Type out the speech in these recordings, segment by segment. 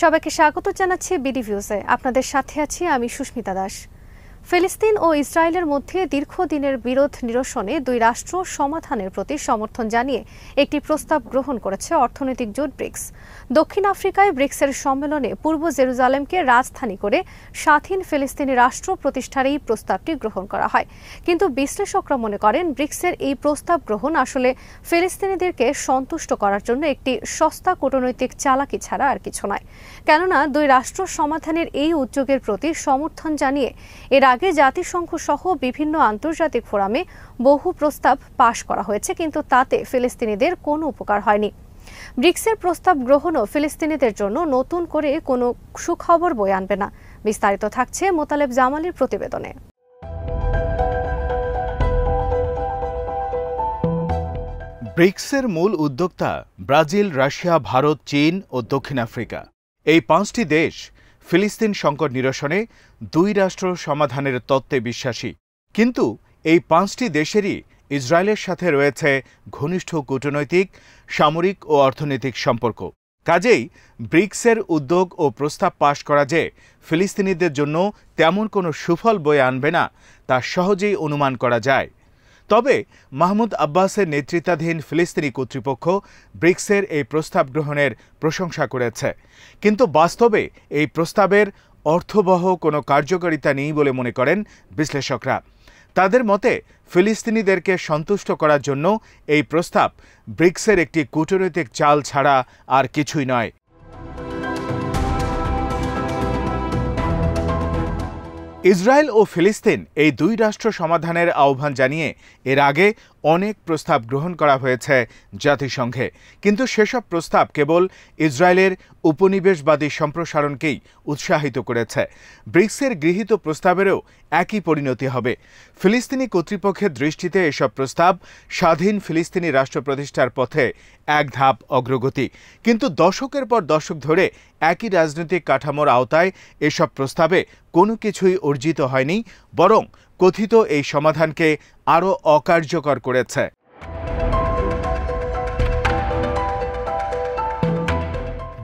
সবাইকে স্বাগত জানাচ্ছি বিডি আপনাদের সাথে আছি আমি সুস্মিতা দাস। ফিলিস্তিন ও ইসরায়েলের মধ্যে দীর্ঘদিনের বিরোধ নিরসনে দুই রাষ্ট্র সমাধানের প্রতি সমর্থন জানিয়ে একটি প্রস্তাব গ্রহণ করেছে অর্থনৈতিক জোট ব্রিক্স। দক্ষিণ আফ্রিকায় ব্রিক্সের সম্মেলনে পূর্ব জেরুজালেমকে রাজধানী করে স্বাধীন ফিলিস্তিনি রাষ্ট্র প্রতিষ্ঠার এই প্রস্তাবটি গ্রহণ করা হয়। কিন্তু বিশ্লেষকরা মনে করেন, ব্রিক্সের এই প্রস্তাব গ্রহণ আসলে ফিলিস্তিনিদেরকে সন্তুষ্ট করার জন্য একটি সস্তা কূটনৈতিক চালাকি ছাড়া আর কিছু নয়। কেননা, দুই রাষ্ট্র সমাধানের এই উদ্যোগের প্রতি সমর্থন জানিয়ে এর আগে জাতিসংঘ সহ বিভিন্ন আন্তর্জাতিক ফোরামে বহু প্রস্তাব পাশ করা হয়েছে, কিন্তু তাতে ফিলিস্তিনিদের কোনো উপকার হয়নি। ব্রিক্সের প্রস্তাব গ্রহণও ফিলিস্তিনিদের জন্য নতুন করে কোনো সুখবর বয়ে আনবে না। বিস্তারিত থাকছে মোতালেব জামালের প্রতিবেদনে। ব্রিক্সের মূল উদ্যোক্তা ব্রাজিল, রাশিয়া, ভারত, চীন ও দক্ষিণ আফ্রিকা। এই পাঁচটি দেশ ফিলিস্তিন সংকট নিরসনে দুই রাষ্ট্র সমাধানের তত্ত্বে বিশ্বাসী। কিন্তু এই পাঁচটি দেশেরই ইসরায়েলের সাথে রয়েছে ঘনিষ্ঠ কূটনৈতিক, সামরিক ও অর্থনৈতিক সম্পর্ক। কাজেই ব্রিক্সের উদ্যোগ ও প্রস্তাব পাশ করা যে ফিলিস্তিনিদের জন্য তেমন কোনো সুফল বয়ে আনবে না, তা সহজেই অনুমান করা যায়। তবে মাহমুদ আব্বাসের নেতৃত্বাধীন ফিলিস্তিনি কর্তৃপক্ষ ব্রিক্সের এই প্রস্তাব গ্রহণের প্রশংসা করেছে। কিন্তু বাস্তবে এই প্রস্তাবের অর্থবহ কোনো কার্যকারিতা নেই বলে মনে করেন বিশ্লেষকরা। তাদের মতে, ফিলিস্তিনিদেরকে সন্তুষ্ট করার জন্য এই প্রস্তাব ব্রিক্সের একটি কূটনৈতিক চাল ছাড়া আর কিছুই নয়। ইসরায়েল ও ফিলিস্তিন এই দুই রাষ্ট্র সমাধানের আহ্বান জানিয়ে এর আগে অনেক প্রস্তাব গ্রহণ করা হয়েছে জাতিসংঘে। কিন্তু সেসব প্রস্তাব কেবল ইসরায়েলের উপনিবেশবাদী সম্প্রসারণকেই উৎসাহিত করেছে। ব্রিক্সের গৃহীত প্রস্তাবেরও একই পরিণতি হবে। ফিলিস্তিনি কর্তৃপক্ষের দৃষ্টিতে এসব প্রস্তাব স্বাধীন ফিলিস্তিনি রাষ্ট্র প্রতিষ্ঠার পথে এক ধাপ অগ্রগতি। কিন্তু দশকের পর দশক ধরে একই রাজনৈতিক কাঠামোর আওতায় এসব প্রস্তাবে কোনো কিছুই অর্জিত হয়নি, বরং কথিত এই সমাধানকে আরও অকার্যকর করেছে।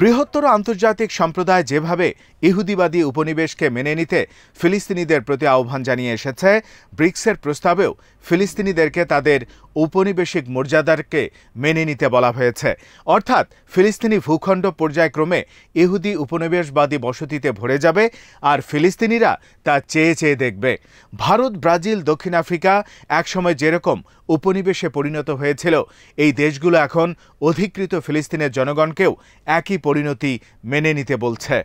বৃহত্তর আন্তর্জাতিক সম্প্রদায় যেভাবে ইহুদিবাদী উপনিবেশকে মেনে নিতে ফিলিস্তিনিদের প্রতি আহ্বান জানিয়ে এসেছে, ব্রিক্সের প্রস্তাবেও ফিলিস্তিনিদেরকে তাদের উপনিবেশিক মর্যাদাকে মেনে নিতে বলা হয়েছে। অর্থাৎ ফিলিস্তিনি ভূখণ্ড পর্যায়ক্রমে ইহুদি উপনিবেশবাদী বসতিতে ভরে যাবে আর ফিলিস্তিনিরা তা চেয়ে চেয়ে দেখবে। ভারত, ব্রাজিল, দক্ষিণ আফ্রিকা একসময় যেরকম উপনিবেশে পরিণত হয়েছিল। এই দেশগুলো এখন অধিকৃত ফিলিস্তিনের জনগণকেও একই পরিণতি মেনে নিতে বলছে।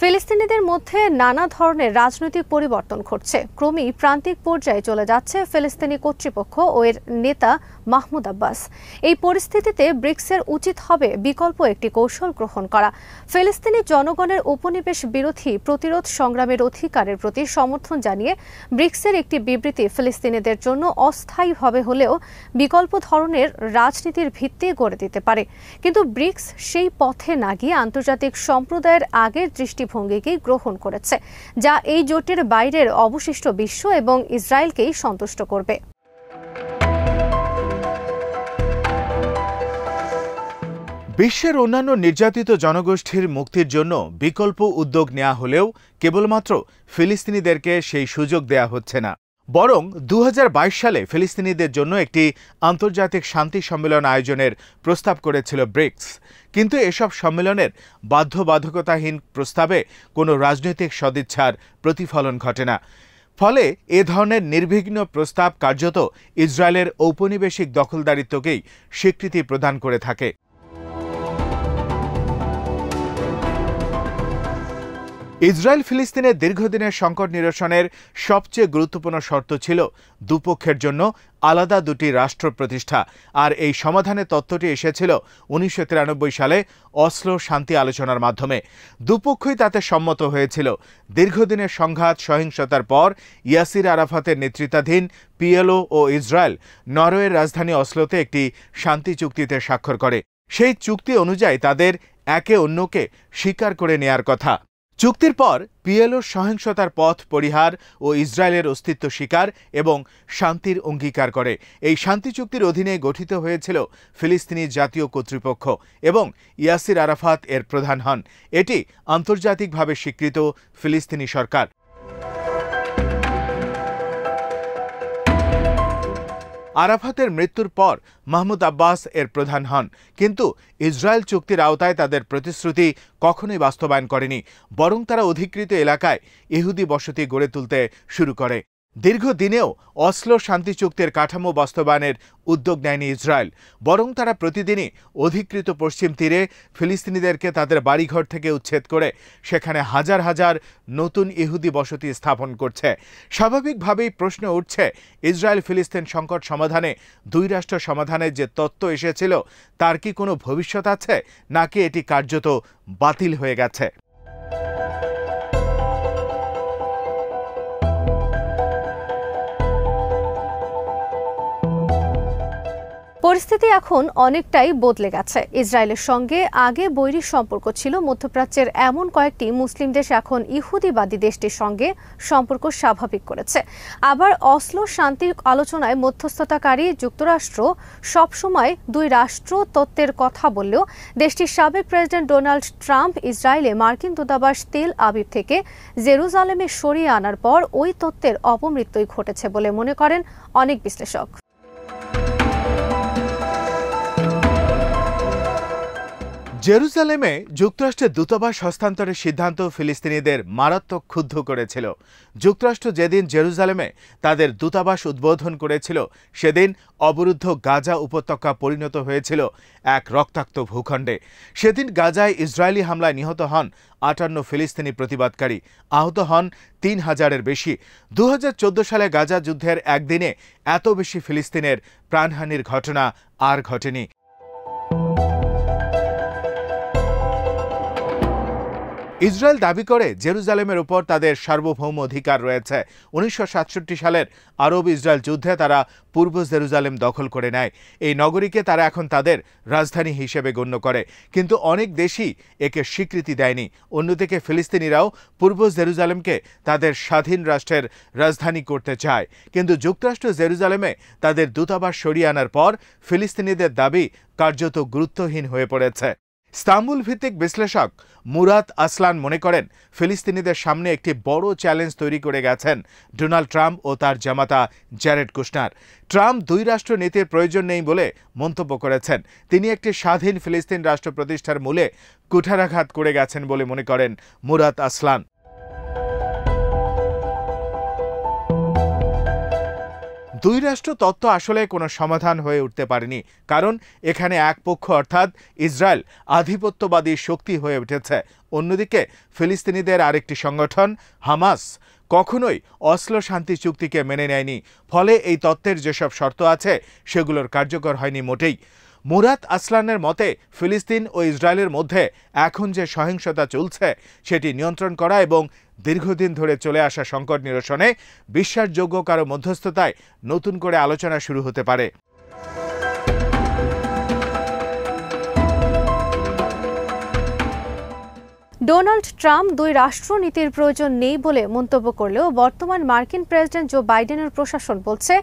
ফিলিস্তিনিদের মধ্যে নানা ধরনের রাজনৈতিক পরিবর্তন ঘটছে। ক্রমেই প্রান্তিক পর্যায়ে চলে যাচ্ছে ফিলিস্তিনি কর্তৃপক্ষ ও এর নেতা মাহমুদ আব্বাস। এই পরিস্থিতিতে ব্রিক্সের উচিত হবে বিকল্প একটি কৌশল গ্রহণ করা। ফিলিস্তিনি জনগণের উপনিবেশ বিরোধী প্রতিরোধ সংগ্রামের অধিকারের প্রতি সমর্থন জানিয়ে ব্রিক্সের একটি বিবৃতি ফিলিস্তিনিদের জন্য অস্থায়ীভাবে হলেও বিকল্প ধরনের রাজনীতির ভিত্তি গড়ে দিতে পারে। কিন্তু ব্রিক্স সেই পথে না গিয়ে আন্তর্জাতিক সম্প্রদায়ের আগের দৃষ্টিভঙ্গিকেই গ্রহণ করেছে, যা এই জোটের বাইরের অবশিষ্ট বিশ্ব এবং ইসরায়েলকেই সন্তুষ্ট করবে। বিশ্বের অন্যান্য নির্যাতিত জনগোষ্ঠীর মুক্তির জন্য বিকল্প উদ্যোগ নেওয়া হলেও কেবলমাত্র ফিলিস্তিনিদেরকে সেই সুযোগ দেয়া হচ্ছে না। বরং দু হাজার বাইশ সালে ফিলিস্তিনিদের জন্য একটি আন্তর্জাতিক শান্তি সম্মেলন আয়োজনের প্রস্তাব করেছিল ব্রিক্স। কিন্তু এসব সম্মেলনের বাধ্যবাধকতাহীন প্রস্তাবে কোনো রাজনৈতিক সদিচ্ছার প্রতিফলন ঘটে না। ফলে এ ধরনের নির্বিঘ্ন প্রস্তাব কার্যত ইসরায়েলের ঔপনিবেশিক দখলদারিত্বকেই স্বীকৃতি প্রদান করে থাকে। ইসরায়েল ফিলিস্তিনের দীর্ঘদিনের সংকট নিরসনের সবচেয়ে গুরুত্বপূর্ণ শর্ত ছিল দুপক্ষের জন্য আলাদা দুটি রাষ্ট্র প্রতিষ্ঠা। আর এই সমাধানের তত্ত্বটি এসেছিল উনিশশো তিরানব্বই সালে অসলো শান্তি আলোচনার মাধ্যমে। দুপক্ষই তাতে সম্মত হয়েছিল। দীর্ঘদিনের সংঘাত, সহিংসতার পর ইয়াসির আরাফাতের নেতৃত্বাধীন পিএলও ও ইসরায়েল নরওয়ের রাজধানী অসলোতে একটি শান্তি চুক্তিতে স্বাক্ষর করে। সেই চুক্তি অনুযায়ী তাদের একে অন্যকে স্বীকার করে নেয়ার কথা। চুক্তির পর পিএলও সহিংসতার পথ পরিহার ও ইসরায়েলের অস্তিত্ব স্বীকার এবং শান্তির অঙ্গীকার করে। এই শান্তি চুক্তির অধীনে গঠিত হয়েছিল ফিলিস্তিনি জাতীয় কর্তৃপক্ষ এবং ইয়াসির আরাফাত এর প্রধান হন। এটি আন্তর্জাতিকভাবে স্বীকৃত ফিলিস্তিনি সরকার। আরাফাতের মৃত্যুর পর মাহমুদ আব্বাস এর প্রধান হন। কিন্তু ইসরায়েল চুক্তির আওতায় তাদের প্রতিশ্রুতি কখনোই বাস্তবায়ন করেনি, বরং তারা অধিকৃত এলাকায় ইহুদি বসতি গড়ে তুলতে শুরু করে। দীর্ঘদিনেও অসলো শান্তি চুক্তির কাঠামো বাস্তবায়নের উদ্যোগ নেয়নি ইসরায়েল, বরং তারা প্রতিদিনই অধিকৃত পশ্চিম তীরে ফিলিস্তিনিদেরকে তাদের বাড়িঘর থেকে উচ্ছেদ করে সেখানে হাজার হাজার নতুন ইহুদি বসতি স্থাপন করছে। স্বাভাবিকভাবেই প্রশ্ন উঠছে ইসরায়েল ফিলিস্তিন সংকট সমাধানে দুই রাষ্ট্র সমাধানের যে তত্ত্ব এসেছিল, তার কি কোনো ভবিষ্যৎ আছে, নাকি এটি কার্যত বাতিল হয়ে গেছে? পরিস্থিতি এখন অনেকটাই বদলে গেছে। ইসরায়েলের সঙ্গে আগে বৈরী সম্পর্ক ছিল, মধ্যপ্রাচ্যের এমন কয়েকটি মুসলিম দেশ এখন ইহুদিবাদী দেশটির সঙ্গে সম্পর্ক স্বাভাবিক করেছে। আবার অসলো শান্তির আলোচনায় মধ্যস্থতাকারী যুক্তরাষ্ট্র সবসময় দুই রাষ্ট্র তত্ত্বের কথা বললেও, দেশটির সাবেক প্রেসিডেন্ট ডোনাল্ড ট্রাম্প ইসরায়েলে মার্কিন দূতাবাস তেল আবিব থেকে জেরুজালেমে সরিয়ে আনার পর ওই তত্ত্বের অপমৃত্যুই ঘটেছে বলে মনে করেন অনেক বিশ্লেষক। জেরুজালেমে যুক্তরাষ্ট্রের দূতাবাস হস্তান্তরের সিদ্ধান্ত ফিলিস্তিনিদের মারাত্মক ক্ষুব্ধ করেছিল। যুক্তরাষ্ট্র যেদিন জেরুজালেমে তাদের দূতাবাস উদ্বোধন করেছিল, সেদিন অবরুদ্ধ গাজা উপত্যকা পরিণত হয়েছিল এক রক্তাক্ত ভূখণ্ডে। সেদিন গাজায় ইসরায়েলি হামলায় নিহত হন আটান্ন ফিলিস্তিনি প্রতিবাদকারী, আহত হন তিন হাজারের বেশি। দু হাজার চোদ্দ সালে গাজা যুদ্ধের একদিনে এত বেশি ফিলিস্তিনের প্রাণহানির ঘটনা আর ঘটেনি। ইসরায়েল দাবি করে জেরুজালেমের উপর তাদের সার্বভৌম অধিকার রয়েছে। উনিশশো সাতষট্টি সালের আরব ইসরায়েল যুদ্ধে তারা পূর্ব জেরুজালেম দখল করে নেয়। এই নগরীকে তারা এখন তাদের রাজধানী হিসেবে গণ্য করে। কিন্তু অনেক দেশই একে স্বীকৃতি দেয়নি। অন্যদিকে ফিলিস্তিনিরাও পূর্ব জেরুজালেমকে তাদের স্বাধীন রাষ্ট্রের রাজধানী করতে চায়। কিন্তু যুক্তরাষ্ট্র জেরুজালেমে তাদের দূতাবাস সরিয়ে আনার পর ফিলিস্তিনিদের দাবি কার্যত গুরুত্বহীন হয়ে পড়েছে। ইস্তাম্বুল ভিত্তিক বিশ্লেষক মুরাদ আসলান মনে করেন, ফিলিস্তিনিদের সামনে একটি বড় চ্যালেঞ্জ তৈরি করে গেছেন ডোনাল্ড ট্রাম্প ও তার জামাতা জ্যারেড কুশনার। ট্রাম্প দুই রাষ্ট্র নীতির প্রয়োজন নেই বলে মন্তব্য করেছেন। তিনি একটি স্বাধীন ফিলিস্তিন রাষ্ট্র প্রতিষ্ঠার মূলে কুঠারাঘাত করে গেছেন বলে মনে করেন মুরাদ আসলান। দুই রাষ্ট্র তত্ত্ব আসলে কোনো সমাধান হয়ে উঠতে পারেনি, কারণ এখানে এক পক্ষ অর্থাৎ ইসরায়েল আধিপত্যবাদী শক্তি হয়ে উঠেছে। অন্যদিকে ফিলিস্তিনিদের আরেকটি সংগঠন, হামাস, কখনোই অসলো শান্তি চুক্তিকে মেনে নেয়নি। ফলে এই তত্ত্বের যেসব শর্ত আছে, সেগুলোর কার্যকর হয়নি মোটেই। মুরাত আসলানের মতে, ফিলিস্তিন ও ইসরায়েলের মধ্যে এখন যে সহিংসতা চলছে, সেটি নিয়ন্ত্রণ করা এবং দীর্ঘদিন ধরে চলে আসা সংকট নিরসনে বিশ্বাসযোগ্য কারও মধ্যস্থতায় নতুন করে আলোচনা শুরু হতে পারে। ডোনাল্ড ট্রাম্প দুই রাষ্ট্রনীতির প্রয়োজন নেই বলে মন্তব্য করলেও বর্তমান মার্কিন প্রেসিডেন্ট জো বাইডেনের প্রশাসন বলছে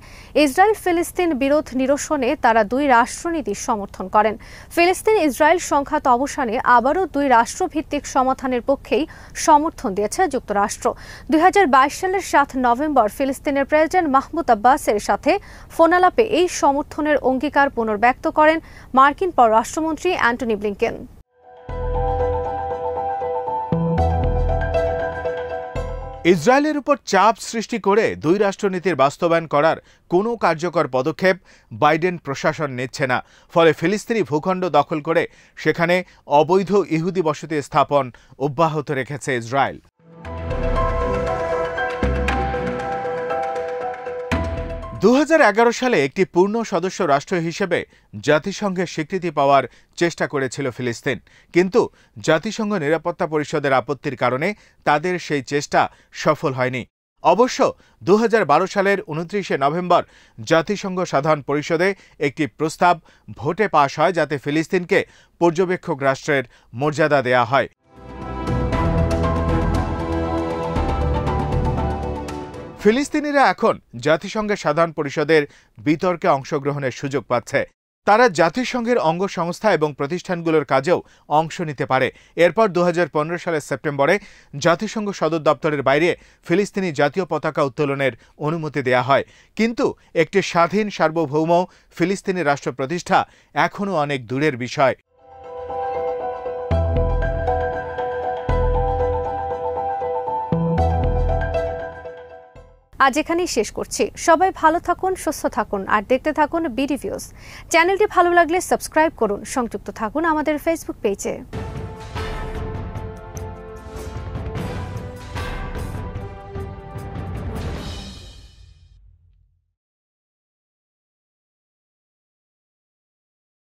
ইসরায়েল ফিলিস্তিন বিরোধ নিরসনে তারা দুই রাষ্ট্রনীতির সমর্থন করেন। ফিলিস্তিন ইসরায়েল সংঘাত অবসানে আবারও দুই রাষ্ট্রভিত্তিক সমাধানের পক্ষেই সমর্থন দিয়েছে যুক্তরাষ্ট্র। দুই হাজার বাইশ সালের সাত নভেম্বর ফিলিস্তিনের প্রেসিডেন্ট মাহমুদ আব্বাসের সাথে ফোনালাপে এই সমর্থনের অঙ্গীকার পুনর্ব্যক্ত করেন মার্কিন পররাষ্ট্রমন্ত্রী অ্যান্টনি ব্লিংকেন। ইসরায়েলের উপর চাপ সৃষ্টি করে দুই রাষ্ট্রনীতির বাস্তবায়ন করার কোনো কার্যকর পদক্ষেপ বাইডেন প্রশাসন নিচ্ছে না। ফলে ফিলিস্তিনি ভূখণ্ড দখল করে সেখানে অবৈধ ইহুদি বসতি স্থাপন অব্যাহত রেখেছে ইসরায়েল। দু হাজার এগারো সালে একটি পূর্ণ সদস্য রাষ্ট্র হিসেবে জাতিসংঘের স্বীকৃতি পাওয়ার চেষ্টা করেছিল ফিলিস্তিন। কিন্তু জাতিসংঘ নিরাপত্তা পরিষদের আপত্তির কারণে তাদের সেই চেষ্টা সফল হয়নি। অবশ্য দু হাজার বারো সালের উনত্রিশে নভেম্বর জাতিসংঘ সাধারণ পরিষদে একটি প্রস্তাব ভোটে পাশ হয় যাতে ফিলিস্তিনকে পর্যবেক্ষক রাষ্ট্রের মর্যাদা দেয়া হয়। ফিলিস্তিনিরা এখন জাতিসংঘের সাধারণ পরিষদের বিতর্কে অংশগ্রহণের সুযোগ পাচ্ছে। তারা জাতিসংঘের অঙ্গ সংস্থা এবং প্রতিষ্ঠানগুলোর কাজেও অংশ নিতে পারে। এরপর দু হাজার পনেরো সালের সেপ্টেম্বরে জাতিসংঘ সদর দপ্তরের বাইরে ফিলিস্তিনি জাতীয় পতাকা উত্তোলনের অনুমতি দেয়া হয়। কিন্তু একটি স্বাধীন সার্বভৌম ফিলিস্তিনি রাষ্ট্র প্রতিষ্ঠা এখনও অনেক দূরের বিষয়। আজ এখানেই শেষ করছি। সবাই ভালো থাকুন, সুস্থ থাকুন, আর দেখতে থাকুন বিডি ভিউজ চ্যানেলটি ভালো লাগলে সাবস্ক্রাইব করুন, সংযুক্ত থাকুন আমাদের ফেসবুক পেজে